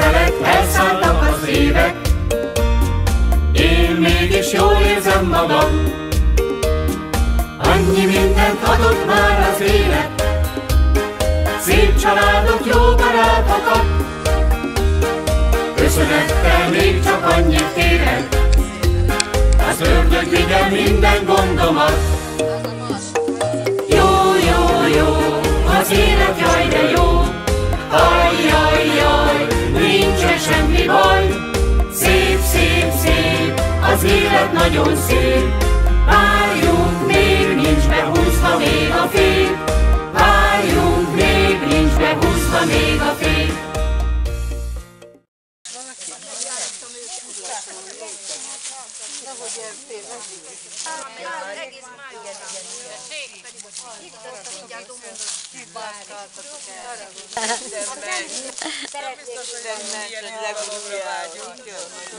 Felett elszálltak az évek, én mégis jól érzem magam. Annyi mindent adott már az élet, szép családot, jó barátokat. Köszönettel még csak annyit kérek, az ördög vigye minden gondomat. Jó, jó, jó, az élet jaj de jó, Aj, jaj, jaj, nincsen semmi baj. Szép, szép, szép, az élet nagyon szép. Várjunk,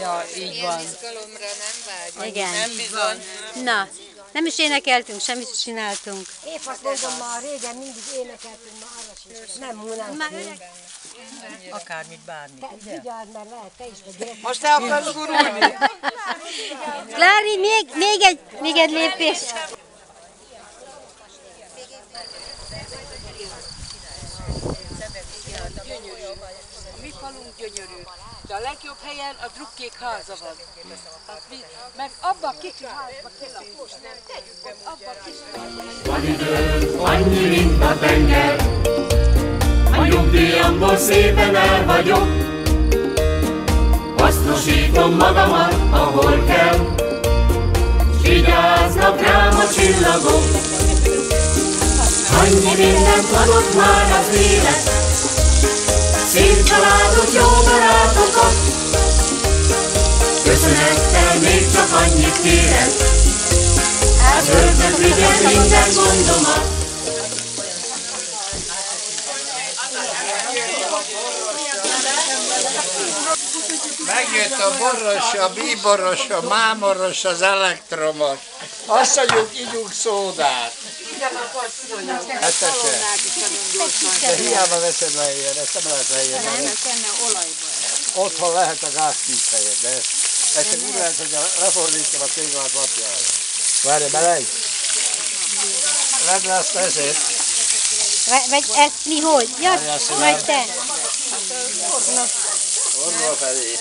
Ja, így van. Igen. Nem bizony. Na, nem is énekeltünk, semmit is csináltunk. Épp azt mondom, már régen mindig énekeltünk, már arra sincs. Nem múlánk. Már öreg. Akármit, bármit. Te vigyázz, mert lehet, te is vagy gyerek. Most el akarsz gurulni? Klári, még, még, egy, még egy lépés. Falunk gyönyörű, de a legjobb helyen a drukkék háza van. Hát meg abban a kicsi házban kilakós, nem tegyük be, abban a kicsi házban. Van idő, annyi, mint a tenger, a nyugdíjamból szépen el vagyok. Hasznosítom magamat, ahol kell, vigyáznak rám a csillagok. Annyi mindent adott már az élet, szép családot, jó barátokat. Köszönettel még csak annyit kérek, az ördög vigye minden gondomat. Megjött a boros, a bíboros, a mámoros, az elektromos. Mondjuk, ígyunk szódát. Hetese. De hiába veszed le ilyen, ezt nem lehet le ilyen. Otthon lehet a gáztűz helyett, de ezt, ezt csak úgy lehet, hogy a- lefordítja a téglát lapjára. Várj, meleg? Vedd le azt ezért. Vagy, ezt mi hogy? Ja, vagy te. Orva felé.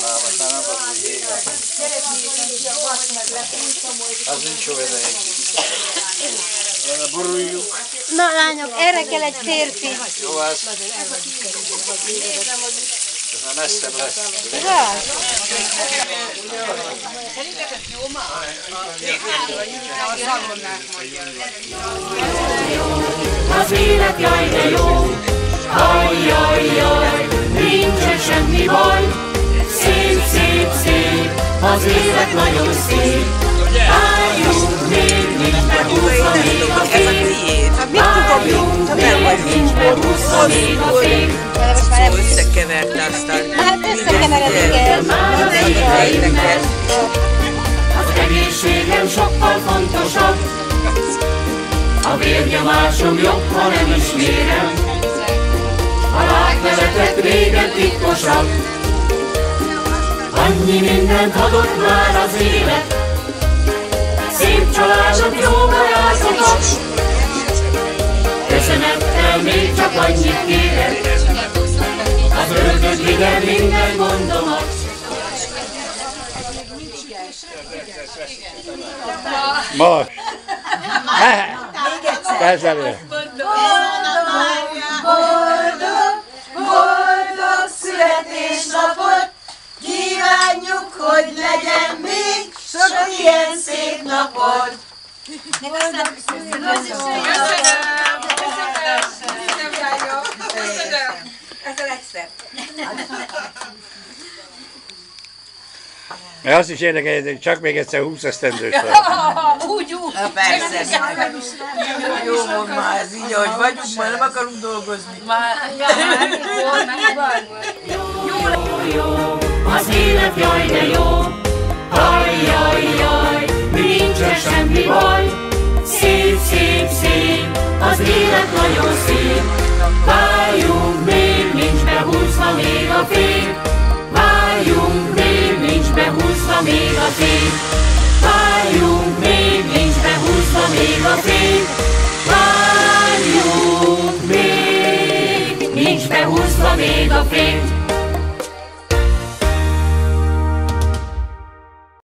Na, most már nem fog úgy égetni. Az nincs jó elég. Vele buruljuk. Na lányok, erre kell egy férfi. Jó az. Ez már messzebb lesz. Ja. Az élet jaj de jó, jaj, jaj, jaj, nincsen semmi baj. Szép, szép, szép, az élet nagyon szép. Várjunk, még nincs behúzva még a fény. Várjunk, még nincs behúzva még a fény. Összekeverte aztán. Hát összekeveredik ez. Énekes. Az egészségem sokkal fontosabb. A vérnyomásom jobb, ha nem is mérem. A látveletek régen titkosabb. Annyi mindent adott már az élet. Szép családot, jó barátokat. Köszönettel még csak annyit kérek. Az ördög vigye minden gondomat. Most. Mehet. Kezelő. Boldog Sok ilyen szép napot! Köszönöm! Köszönöm! Köszönöm! Ezzel egyszer. Mert azt is érdekel, hogy csak még egyszer 20 esztendős vagy. Úgy, úgy. Persze. Jó van már ez így, ahogy vagyunk, már nem akarunk dolgozni. Már, jó, jó, jó, az élet jaj, de jó jaj, jaj, nincsen semmi baj. Szép, szép, szép, az élet nagyon szép. Váljunk még, nincs behúzva még a fék. Váljunk még, nincs behúzva még a fék. Váljunk még, nincs behúzva még a fék. Váljunk még, nincs behúzva még a fék.